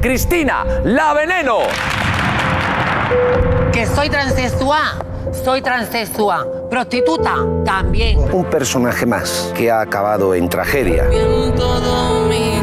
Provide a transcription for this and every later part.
Cristina, la veneno. Que soy transexual, soy transexual. Prostituta, también. Un personaje más que ha acabado en tragedia. todo mi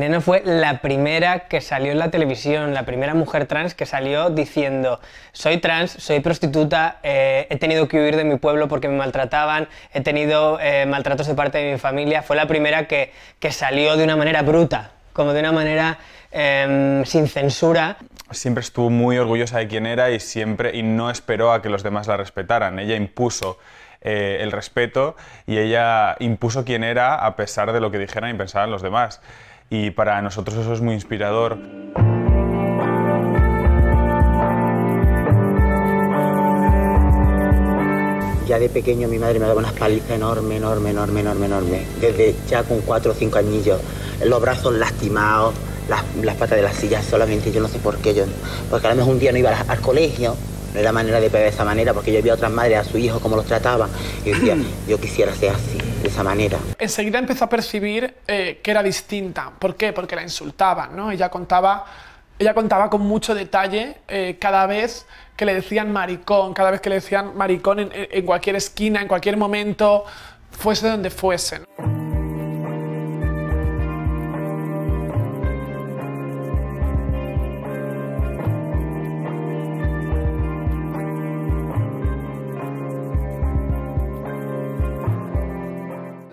Veneno fue la primera que salió en la televisión, la primera mujer trans que salió diciendo soy trans, soy prostituta, eh, he tenido que huir de mi pueblo porque me maltrataban, he tenido eh, maltratos de parte de mi familia. Fue la primera que, que salió de una manera bruta, como de una manera em, sin censura. Siempre estuvo muy orgullosa de quién era y, siempre, y no esperó a que los demás la respetaran. Ella impuso eh, el respeto y ella impuso quién era a pesar de lo que dijeran y pensaran los demás. Y para nosotros eso es muy inspirador. Ya de pequeño mi madre me daba unas palizas enorme, enorme, enorme, enorme, enorme. Desde ya con cuatro o cinco añillos, los brazos lastimados, las, las patas de la silla solamente, yo no sé por qué. Yo, porque a lo mejor un día no iba al colegio, no era manera de pegar de esa manera, porque yo vi a otras madres, a su hijo, cómo los trataban, y decía, yo quisiera ser así, de esa manera. Enseguida empezó a percibir eh, que era distinta. ¿Por qué? Porque la insultaban, ¿no? Ella contaba, ella contaba con mucho detalle eh, cada vez que le decían maricón, cada vez que le decían maricón en, en cualquier esquina, en cualquier momento, fuese donde fuese. ¿no?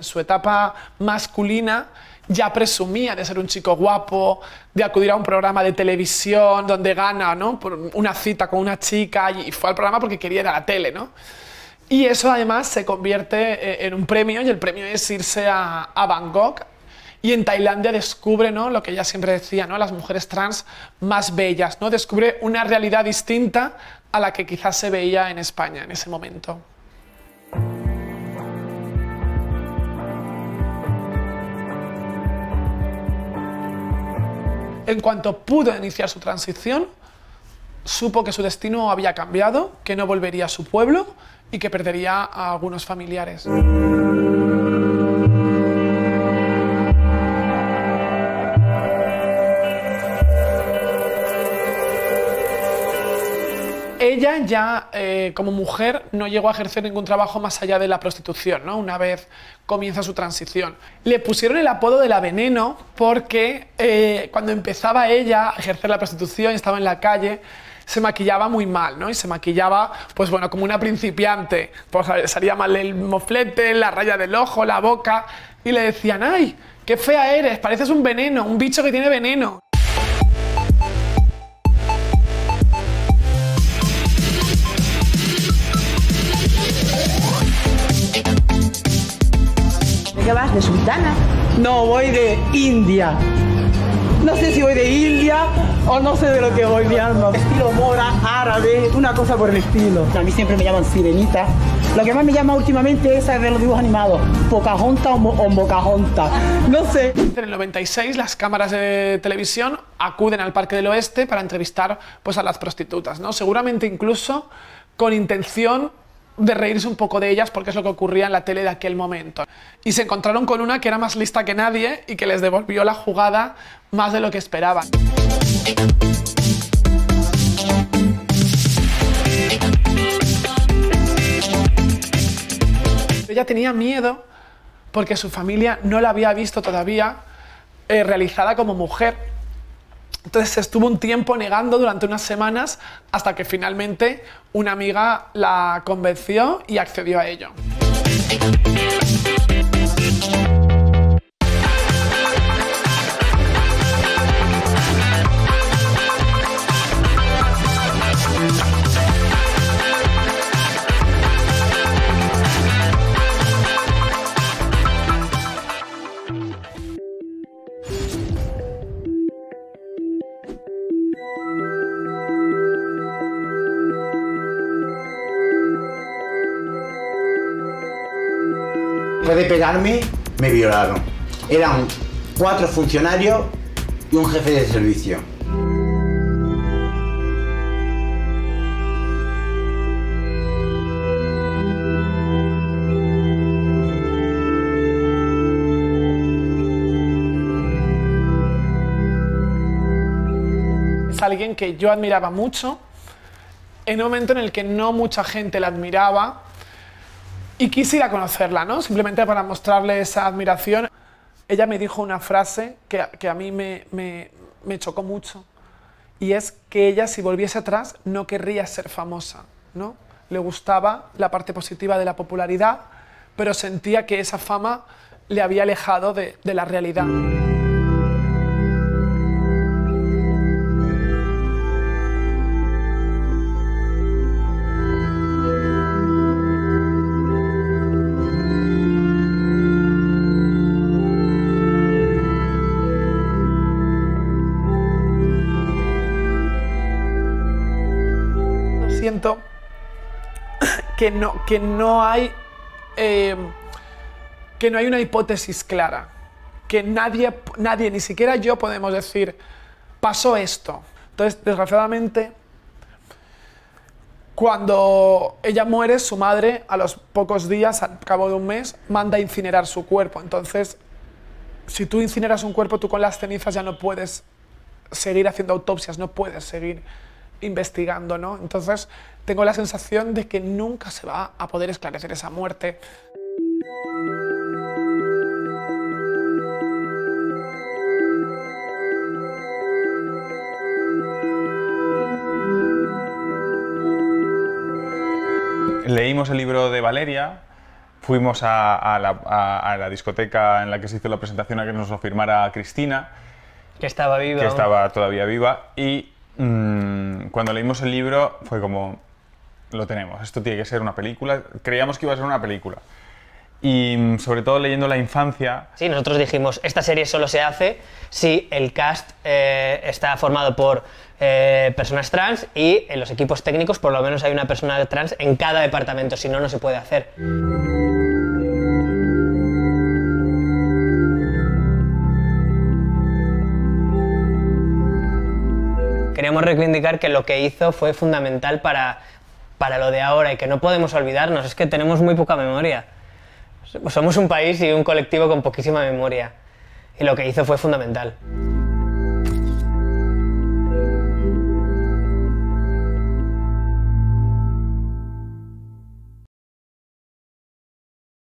Su etapa masculina ya presumía de ser un chico guapo, de acudir a un programa de televisión donde gana ¿no? por una cita con una chica y fue al programa porque quería ir a la tele. ¿no? Y eso además se convierte eh, en un premio y el premio es irse a, a Bangkok y en Tailandia descubre ¿no? lo que ella siempre decía, ¿no? las mujeres trans más bellas, ¿no? descubre una realidad distinta a la que quizás se veía en España en ese momento. En cuanto pudo iniciar su transición, supo que su destino había cambiado, que no volvería a su pueblo y que perdería a algunos familiares. Ella ya eh, como mujer no llegó a ejercer ningún trabajo más allá de la prostitución, ¿no? una vez comienza su transición. Le pusieron el apodo de la veneno porque eh, cuando empezaba ella a ejercer la prostitución y estaba en la calle, se maquillaba muy mal, ¿no? Y se maquillaba, pues bueno, como una principiante. Pues salía mal el moflete, la raya del ojo, la boca. Y le decían, ¡ay, qué fea eres! Pareces un veneno, un bicho que tiene veneno. Qué vas? ¿De sultana? No, voy de India. No sé si voy de India o no sé de lo que voy, mi alma. Estilo mora, árabe, una cosa por el estilo. A mí siempre me llaman sirenita. Lo que más me llama últimamente es de los dibujos animados, Pocahontas o, o. No sé. En el 96 las cámaras de televisión acuden al Parque del Oeste para entrevistar pues, a las prostitutas, ¿no? seguramente incluso con intención de reírse un poco de ellas porque es lo que ocurría en la tele de aquel momento. Y se encontraron con una que era más lista que nadie y que les devolvió la jugada más de lo que esperaban. Ella tenía miedo porque su familia no la había visto todavía eh, realizada como mujer. Entonces estuvo un tiempo negando durante unas semanas hasta que finalmente una amiga la convenció y accedió a ello. Después de pegarme, me violaron. Eran cuatro funcionarios y un jefe de servicio. Es alguien que yo admiraba mucho, en un momento en el que no mucha gente la admiraba y quise ir a conocerla, ¿no? Simplemente para mostrarle esa admiración. Ella me dijo una frase que, que a mí me, me, me chocó mucho y es que ella si volviese atrás no querría ser famosa, ¿no? Le gustaba la parte positiva de la popularidad, pero sentía que esa fama le había alejado de, de la realidad. Que no, que no hay eh, que no hay una hipótesis clara, que nadie, nadie, ni siquiera yo podemos decir, pasó esto. Entonces, desgraciadamente, cuando ella muere, su madre, a los pocos días, al cabo de un mes, manda a incinerar su cuerpo. Entonces, si tú incineras un cuerpo, tú con las cenizas ya no puedes seguir haciendo autopsias, no puedes seguir investigando, ¿no? Entonces tengo la sensación de que nunca se va a poder esclarecer esa muerte. Leímos el libro de Valeria, fuimos a, a la, a- a la discoteca en la que se hizo la presentación a que nos lo firmara Cristina, Que estaba viva. que aún. estaba todavía viva, y mm, cuando leímos el libro fue como, lo tenemos, esto tiene que ser una película, creíamos que iba a ser una película. Y mm, sobre todo leyendo la infancia, Sí, nosotros dijimos, esta serie solo se hace si el cast eh, está formado por eh, personas trans y en los equipos técnicos por lo menos hay una persona trans en cada departamento, si no, no se puede hacer. Queríamos reivindicar que lo que hizo fue fundamental para, para lo de ahora y que no podemos olvidarnos, es que tenemos muy poca memoria. Somos un país y un colectivo con poquísima memoria. Y lo que hizo fue fundamental.